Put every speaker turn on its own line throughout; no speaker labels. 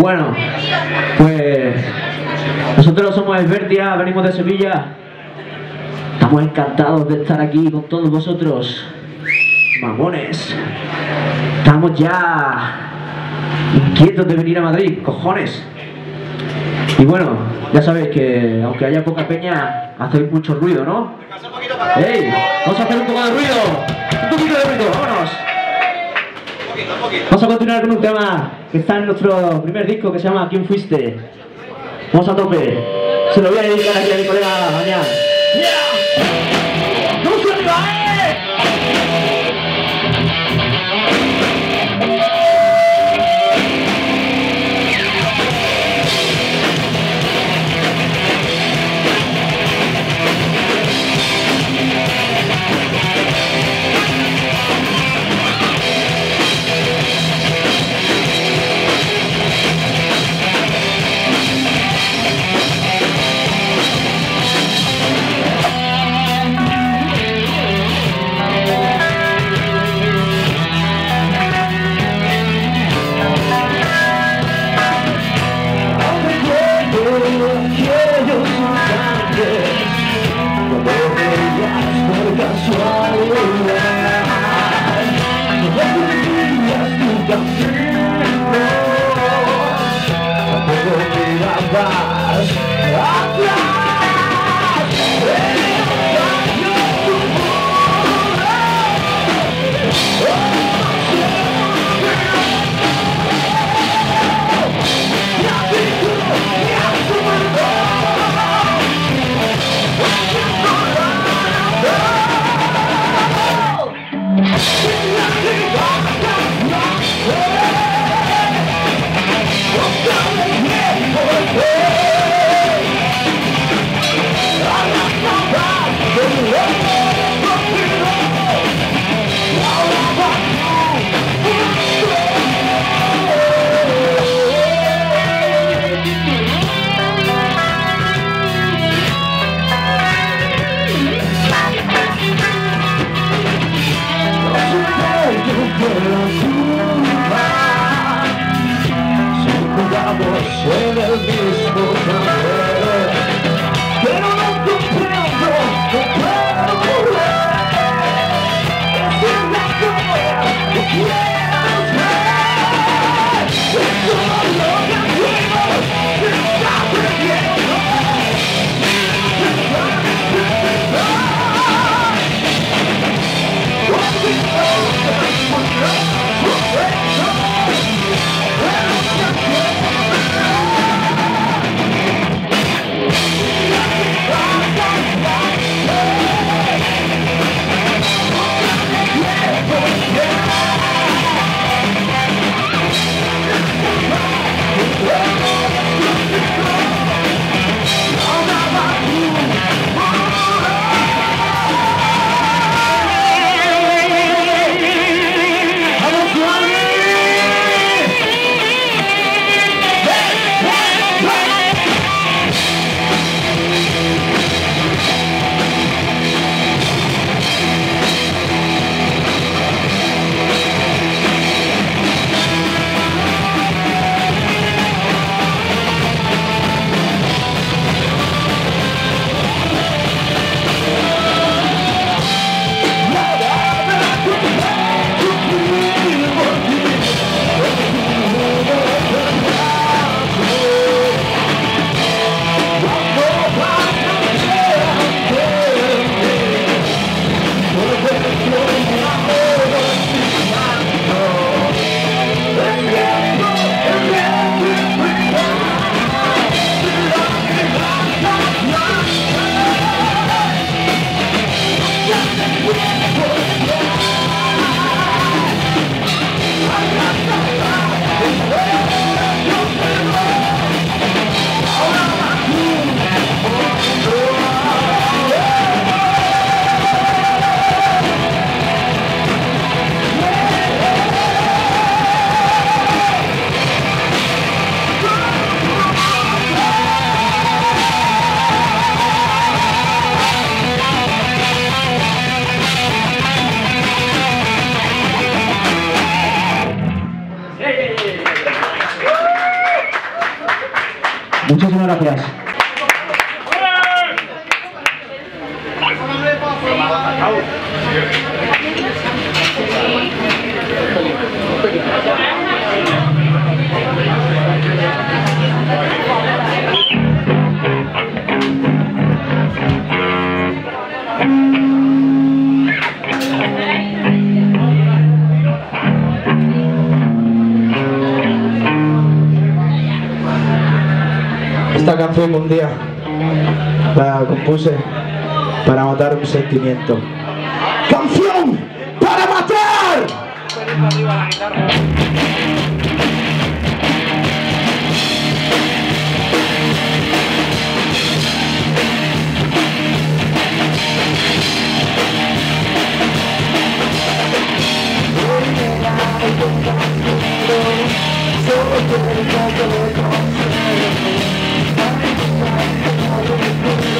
Bueno, pues nosotros somos Esbertia, venimos de Sevilla. Estamos encantados de estar aquí con todos vosotros. Mamones. Estamos ya inquietos de venir a Madrid, cojones. Y bueno, ya sabéis que aunque haya poca peña, hacéis mucho ruido, ¿no? ¡Ey! Vamos a hacer un poco de ruido. Un poquito de ruido, vámonos. Vamos a continuar con un tema que está en nuestro primer disco que se llama ¿Quién fuiste? Vamos a tope. Se lo voy a dedicar aquí a mi colega Damián. ¡Yeah! Esta canción un día la compuse para matar un sentimiento. ¡Canción para matar!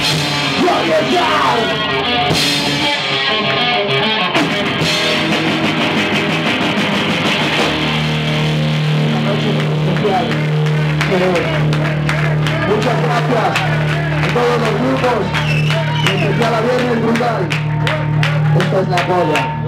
Roll you down! especial. Pero muchas gracias a todos los grupos, en especial a Viernes Brutal. Esta es la polla.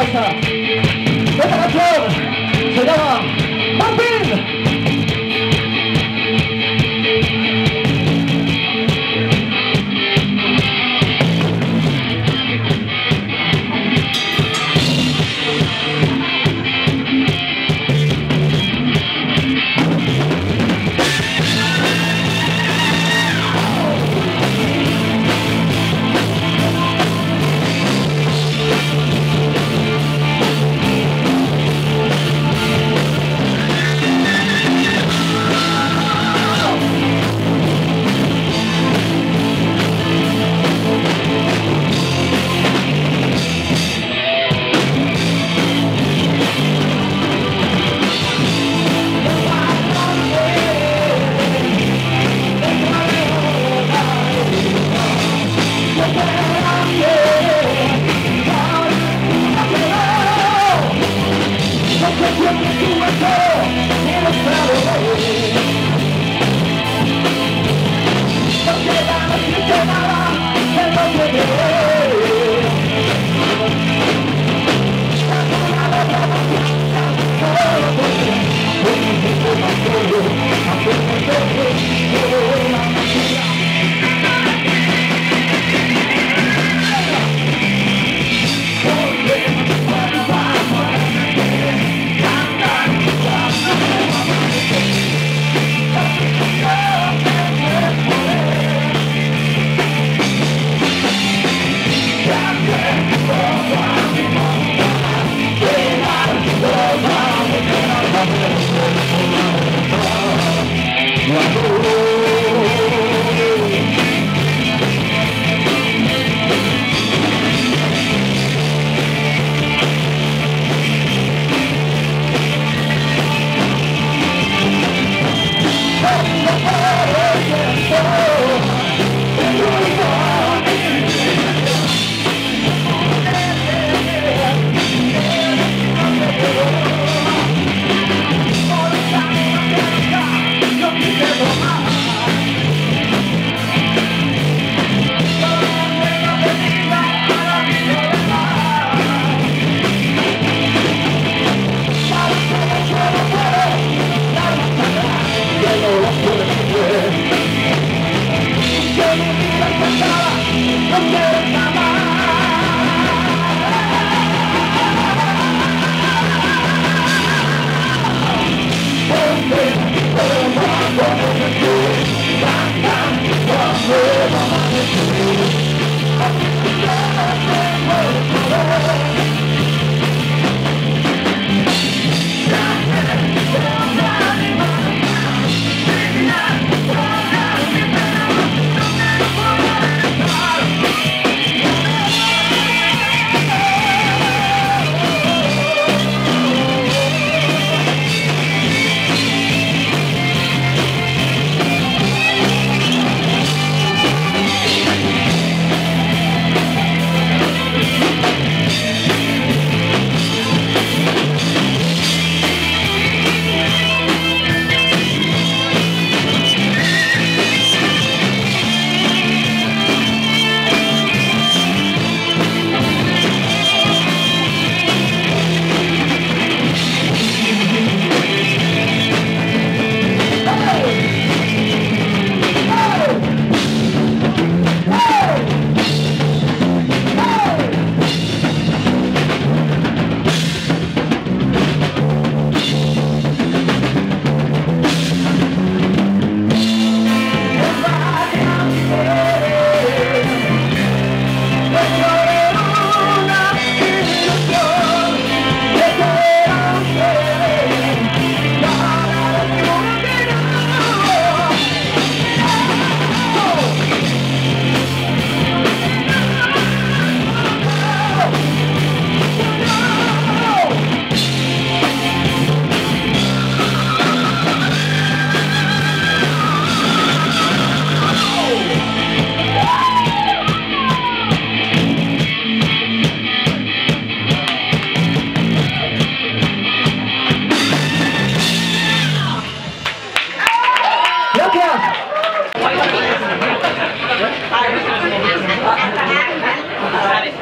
Por esta buena casa. Esta canción se llama Pumping.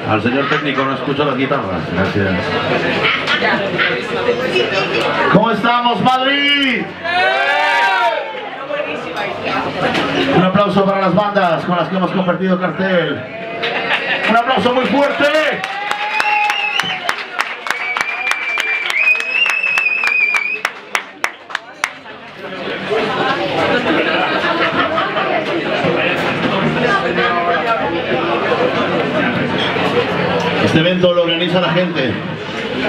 Al señor técnico no escucho las guitarras. Gracias. ¿Cómo estamos, Madrid? Un aplauso para las bandas con las que hemos compartido cartel. Un aplauso muy fuerte. Este evento lo organiza la gente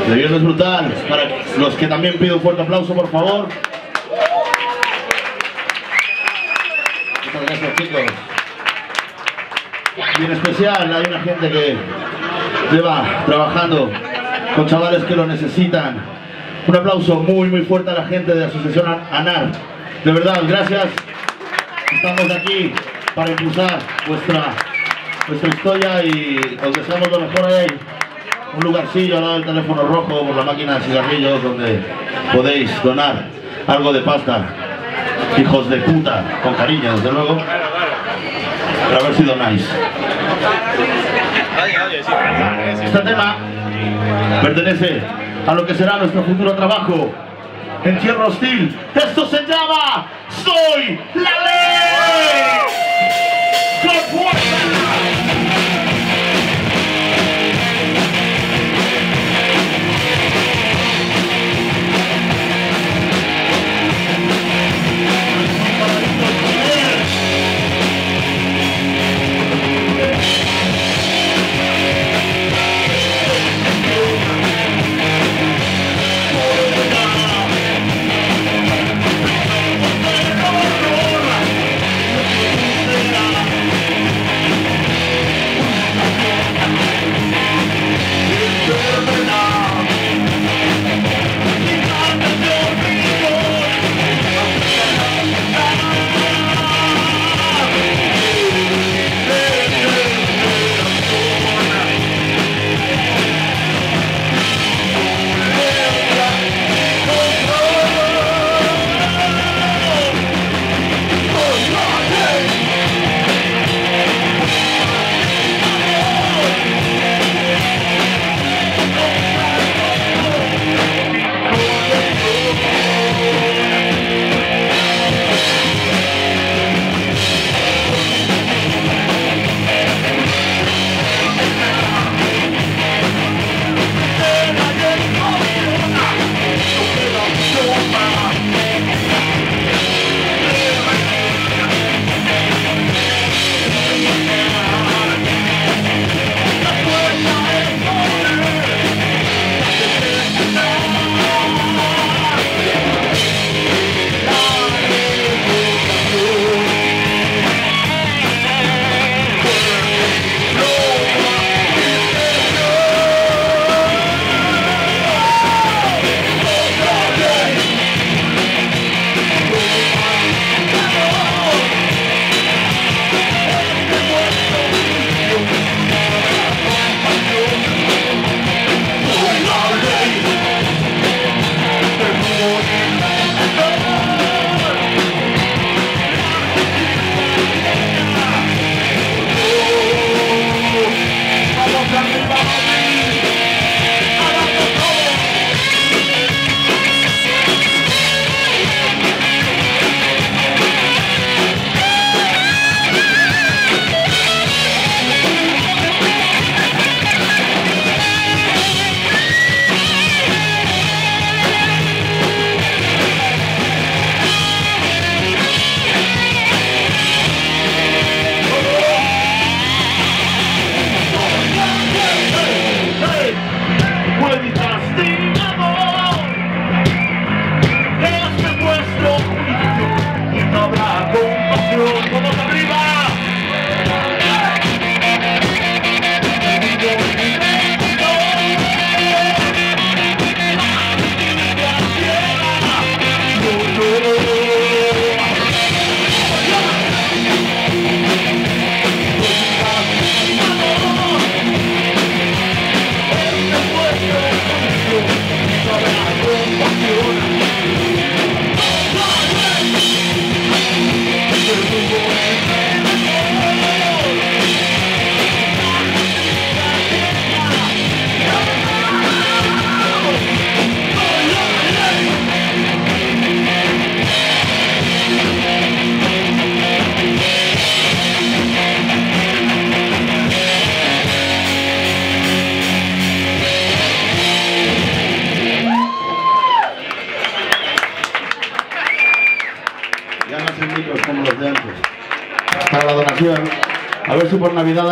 de Viernes Brutal. Para los que también pido un fuerte aplauso, por favor. Muchas gracias, chicos. Y en especial hay una gente que lleva trabajando con chavales que lo necesitan. Un aplauso muy, muy fuerte a la gente de la Asociación ANAR. De verdad, gracias. Estamos aquí para impulsar vuestra nuestra historia y os deseamos lo mejor ahí. Un lugarcillo al lado del teléfono rojo por la máquina de cigarrillos donde podéis donar algo de pasta. Hijos de puta, con cariño, desde luego. Para ver si donáis. Este tema pertenece a lo que será nuestro futuro trabajo en Tierra Hostil. Esto se llama Soy la Ley.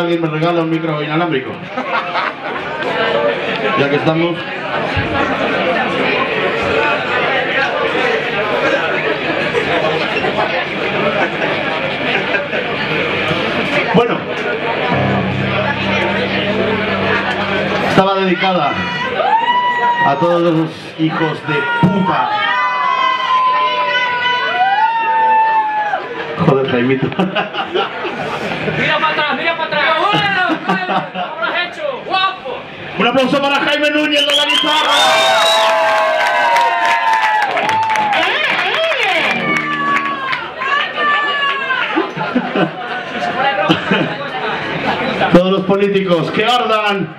Alguien me regala un micro inalámbrico. Ya que estamos. Bueno. Estaba dedicada a todos los hijos de puta. Joder, Jaimito.
Mira para atrás, mira para atrás. Bueno, bueno, ¿cómo lo has hecho? Guapo.
Un aplauso para Jaime Núñez de la guitarra. Todos los políticos que ardan